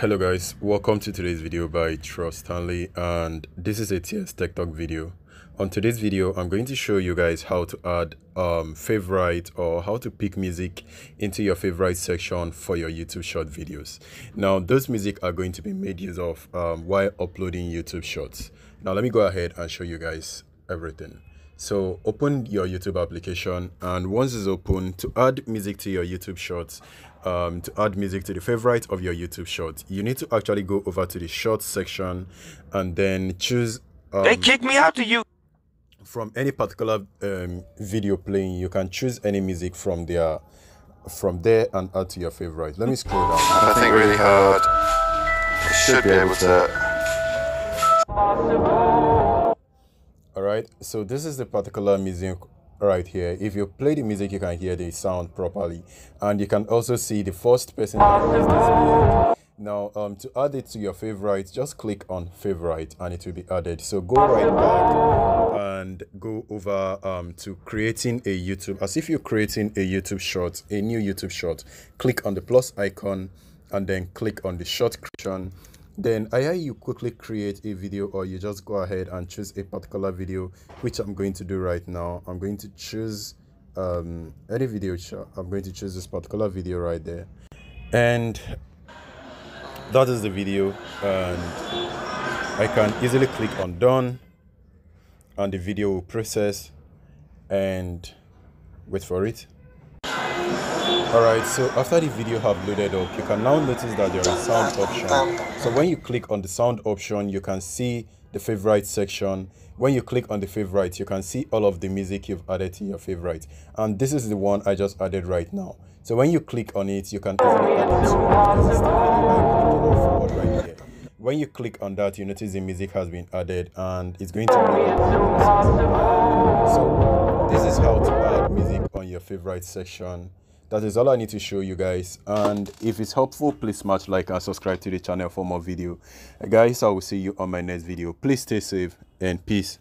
hello guys. Welcome to today's video by trust stanley and this is a ts tech talk video. On today's video i'm going to show you guys how to add um favorite or how to pick music into your favorite section for your youtube short videos. Now those music are going to be made use of um, while uploading youtube shorts. Now let me go ahead and show you guys everything so open your youtube application and once it's open to add music to your youtube shorts um, to add music to the favorite of your youtube short you need to actually go over to the shorts section and then choose um, They kicked me out to you. from any particular um, video playing you can choose any music from there from there and add to your favorite let me scroll down I think really hard. I should be able to. Right? So this is the particular music right here. If you play the music you can hear the sound properly. And you can also see the first person now um to add it to your favorite just click on favorite and it will be added. So go right back and go over um to creating a youtube as if you're creating a youtube short a new youtube short. Click on the plus icon and then click on the short creation then either you quickly create a video or you just go ahead and choose a particular video which i'm going to do right now. I'm going to choose um any video i'm going to choose this particular video right there. And that is the video and i can easily click on done and the video will process and wait for it all right so after the video have loaded up you can now notice that there is sound option so when you click on the sound option you can see the favorite section. When you click on the favorite you can see all of the music you've added to your favorite. And this is the one i just added right now. So when you click on it you can easily add it to right here when you click on that you notice the music has been added and it's going to up so this is how to add music on your favorite section that is all i need to show you guys. And if it's helpful please smash like and subscribe to the channel for more video. Guys i will see you on my next video. Please stay safe and peace